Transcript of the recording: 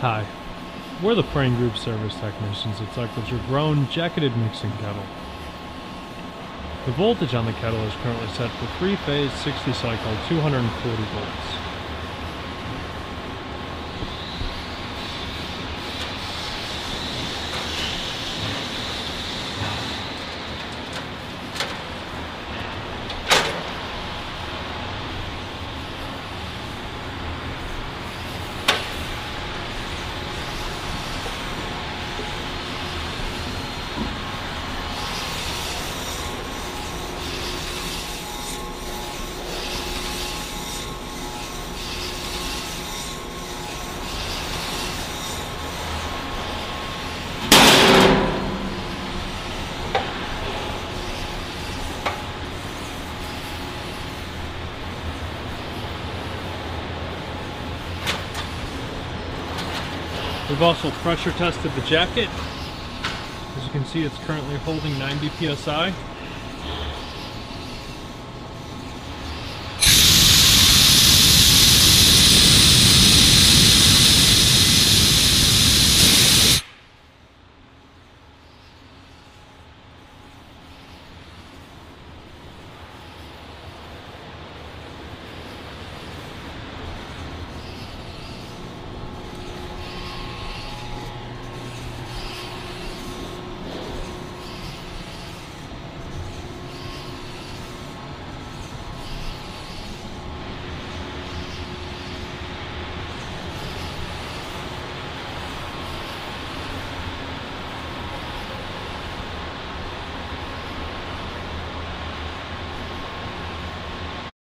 Hi, we're the Frain Group Service Technicians at Cycles Your Groen Jacketed Mixing Kettle. The voltage on the kettle is currently set for 3-phase 60 cycle 240 volts. We've also pressure tested the jacket. As you can see, it's currently holding 90 PSI.